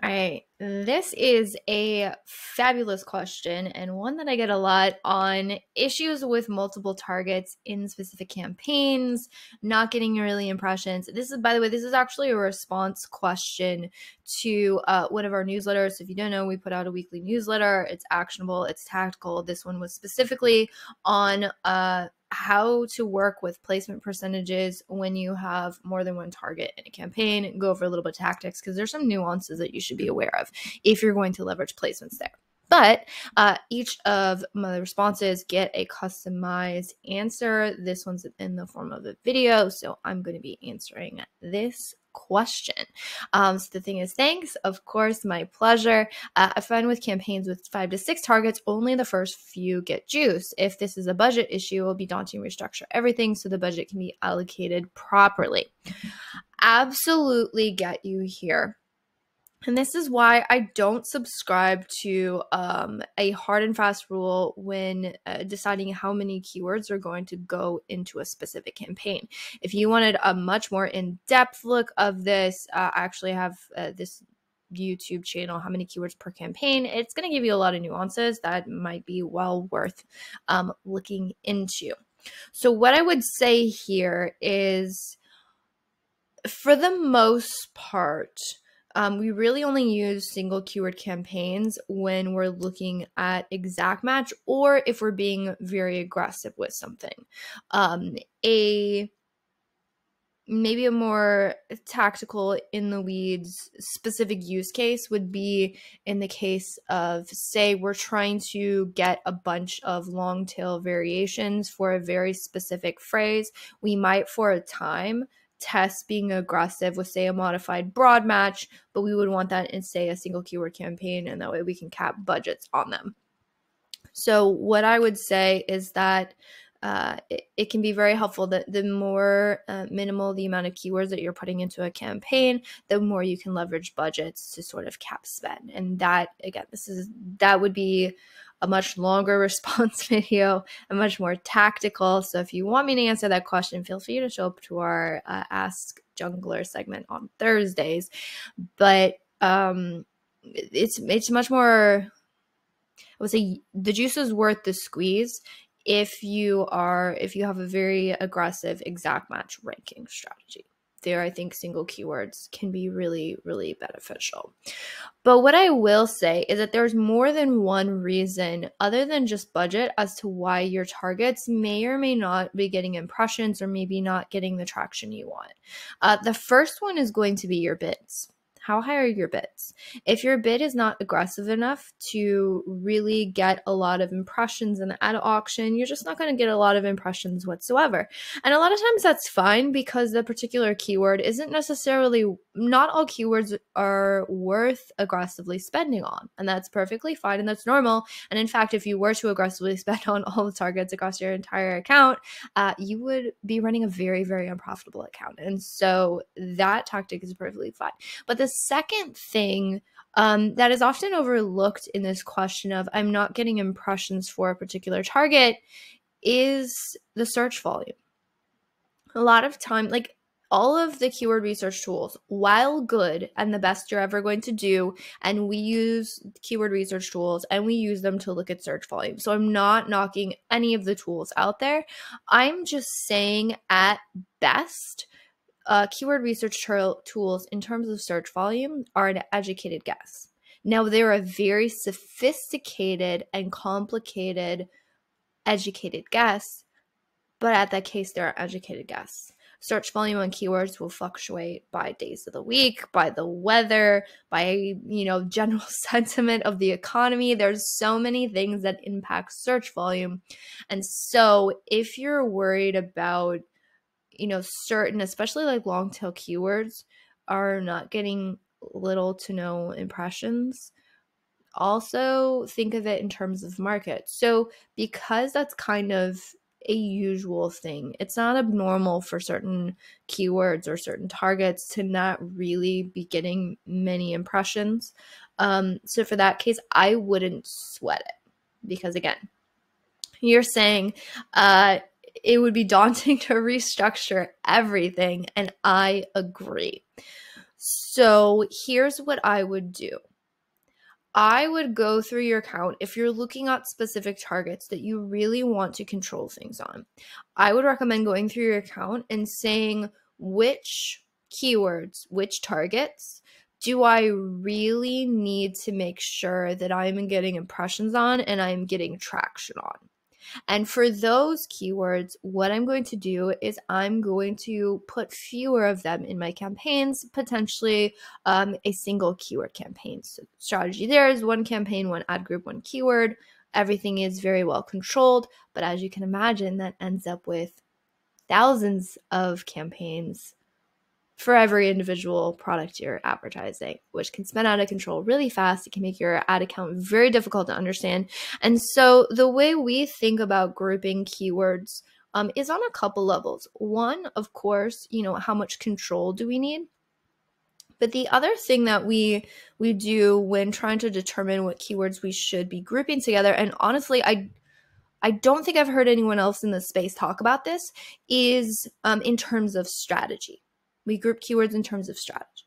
All right. This is a fabulous question and one that I get a lot on issues with multiple targets in specific campaigns, not getting really impressions. This is, by the way, this is actually a response question to uh, one of our newsletters. So if you don't know, we put out a weekly newsletter. It's actionable, it's tactical. This one was specifically on uh, how to work with placement percentages when you have more than one target in a campaign, go over a little bit of tactics because there's some nuances that you should be aware of if you're going to leverage placements there. But uh, each of my responses get a customized answer. This one's in the form of a video, so I'm going to be answering this question. Um, so the thing is, thanks. Of course, my pleasure. Uh, I find with campaigns with five to six targets, only the first few get juice. If this is a budget issue, it will be daunting restructure everything so the budget can be allocated properly. Absolutely get you here. And this is why I don't subscribe to um, a hard and fast rule when uh, deciding how many keywords are going to go into a specific campaign. If you wanted a much more in depth look of this, uh, I actually have uh, this YouTube channel, how many keywords per campaign. It's going to give you a lot of nuances that might be well worth um, looking into. So, what I would say here is for the most part, um, we really only use single keyword campaigns when we're looking at exact match or if we're being very aggressive with something. Um, a maybe a more tactical in the weeds specific use case would be in the case of say we're trying to get a bunch of long tail variations for a very specific phrase we might for a time test being aggressive with say a modified broad match but we would want that in say a single keyword campaign and that way we can cap budgets on them. So what i would say is that uh, it, it, can be very helpful that the more uh, minimal the amount of keywords that you're putting into a campaign the more you can leverage budgets to sort of cap spend. And that again this is that would be a much longer response video, a much more tactical. So if you want me to answer that question, feel free to show up to our uh, Ask Junglr segment on Thursdays. But um, it's it's much more. I would say the juice is worth the squeeze if you are if you have a very aggressive exact match ranking strategy there, I think single keywords can be really, really beneficial. But what I will say is that there's more than one reason, other than just budget, as to why your targets may or may not be getting impressions or maybe not getting the traction you want. Uh, the first one is going to be your bids how high are your bids? If your bid is not aggressive enough to really get a lot of impressions in the ad auction, you're just not going to get a lot of impressions whatsoever. And a lot of times that's fine because the particular keyword isn't necessarily, not all keywords are worth aggressively spending on. And that's perfectly fine and that's normal. And in fact, if you were to aggressively spend on all the targets across your entire account, uh, you would be running a very, very unprofitable account. And so that tactic is perfectly fine. But the second thing um, that is often overlooked in this question of I'm not getting impressions for a particular target is the search volume. A lot of time, like all of the keyword research tools, while good and the best you're ever going to do, and we use keyword research tools and we use them to look at search volume. So I'm not knocking any of the tools out there. I'm just saying at best, uh, keyword research tools in terms of search volume are an educated guess. Now, they're a very sophisticated and complicated educated guess, but at that case, they're an educated guess. Search volume on keywords will fluctuate by days of the week, by the weather, by you know general sentiment of the economy. There's so many things that impact search volume. And so if you're worried about you know, certain, especially like long tail keywords, are not getting little to no impressions. Also, think of it in terms of market. So, because that's kind of a usual thing, it's not abnormal for certain keywords or certain targets to not really be getting many impressions. Um, so, for that case, I wouldn't sweat it because, again, you're saying uh, it would be daunting to restructure everything. And I agree. So here's what I would do. I would go through your account if you're looking at specific targets that you really want to control things on. I would recommend going through your account and saying which keywords, which targets do I really need to make sure that I'm getting impressions on and I'm getting traction on? And for those keywords, what I'm going to do is I'm going to put fewer of them in my campaigns, potentially um, a single keyword campaign. So, strategy there is one campaign, one ad group, one keyword. Everything is very well controlled. But as you can imagine, that ends up with thousands of campaigns for every individual product you're advertising, which can spin out of control really fast. It can make your ad account very difficult to understand. And so, the way we think about grouping keywords um, is on a couple levels. One, of course, you know, how much control do we need? But the other thing that we we do when trying to determine what keywords we should be grouping together, and honestly, I I don't think I've heard anyone else in the space talk about this, is um, in terms of strategy. We group keywords in terms of strategy.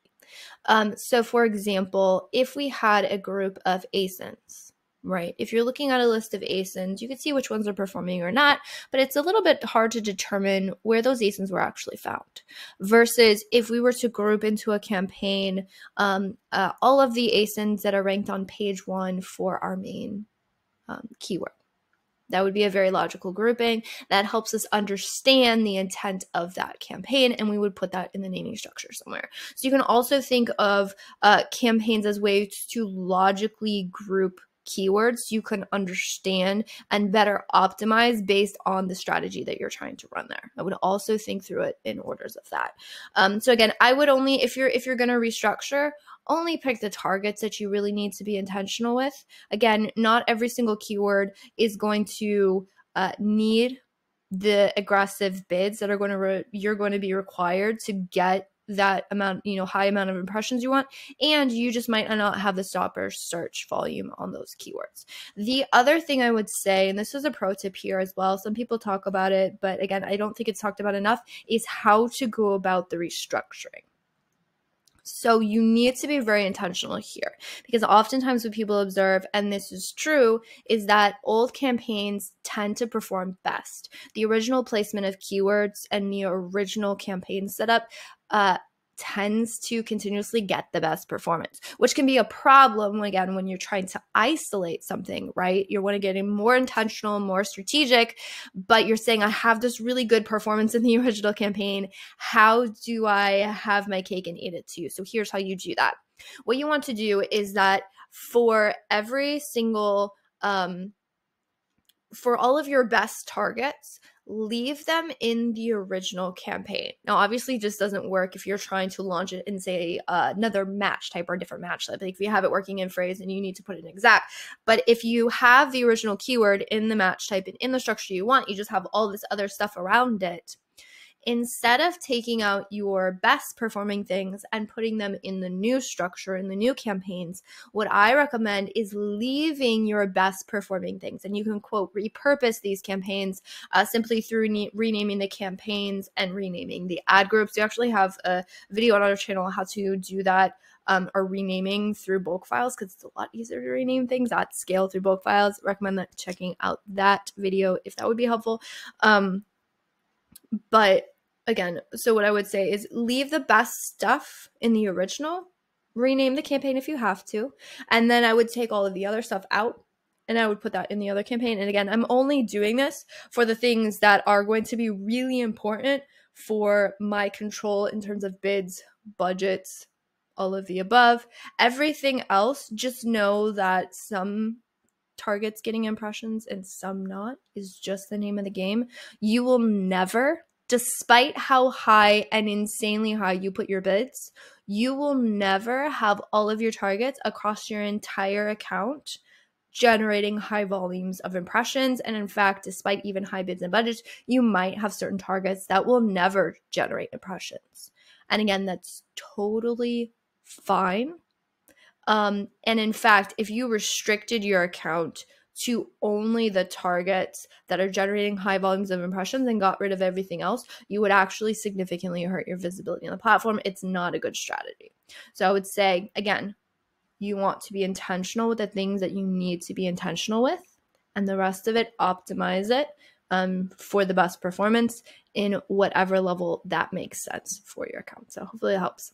Um, so, for example, if we had a group of ASINs, right? If you're looking at a list of ASINs, you can see which ones are performing or not, but it's a little bit hard to determine where those ASINs were actually found. Versus if we were to group into a campaign um, uh, all of the ASINs that are ranked on page one for our main um, keyword. That would be a very logical grouping that helps us understand the intent of that campaign, and we would put that in the naming structure somewhere. So you can also think of uh, campaigns as ways to logically group keywords you can understand and better optimize based on the strategy that you're trying to run there i would also think through it in orders of that um, so again i would only if you're if you're going to restructure only pick the targets that you really need to be intentional with. Again, not every single keyword is going to uh, need the aggressive bids that are going to re- you're going to be required to get that amount you know high amount of impressions you want and you just might not have the stopper search volume on those keywords. The other thing i would say and this is a pro tip here as well some people talk about it but again i don't think it's talked about enough is how to go about the restructuring so you need to be very intentional here because oftentimes what people observe, and this is true, is that old campaigns tend to perform best. The original placement of keywords and the original campaign setup uh, tends to continuously get the best performance, which can be a problem again when you're trying to isolate something, right? You're want to getting more intentional, more strategic, but you're saying, I have this really good performance in the original campaign. How do I have my cake and eat it too? So here's how you do that. What you want to do is that for every single um, for all of your best targets, leave them in the original campaign. Now, obviously, just doesn't work if you're trying to launch it in, say, uh, another match type or a different match type. Like if you have it working in phrase and you need to put it in exact. But if you have the original keyword in the match type and in the structure you want, you just have all this other stuff around it instead of taking out your best performing things and putting them in the new structure, in the new campaigns, what I recommend is leaving your best performing things. And you can, quote, repurpose these campaigns uh, simply through renaming the campaigns and renaming the ad groups. We actually have a video on our channel how to do that. Um, or renaming through bulk files because it's a lot easier to rename things at scale through bulk files. Recommend that checking out that video if that would be helpful. Um, but again, so what I would say is leave the best stuff in the original, rename the campaign if you have to, and then I would take all of the other stuff out and I would put that in the other campaign. And again, I'm only doing this for the things that are going to be really important for my control in terms of bids, budgets, all of the above. Everything else, just know that some targets getting impressions and some not is just the name of the game. You will never despite how high and insanely high you put your bids, you will never have all of your targets across your entire account generating high volumes of impressions. And in fact, despite even high bids and budgets, you might have certain targets that will never generate impressions. And again, that's totally fine. Um, and in fact, if you restricted your account to only the targets that are generating high volumes of impressions and got rid of everything else, you would actually significantly hurt your visibility on the platform. It's not a good strategy. So I would say, again, you want to be intentional with the things that you need to be intentional with, and the rest of it, optimize it um, for the best performance in whatever level that makes sense for your account. So hopefully it helps.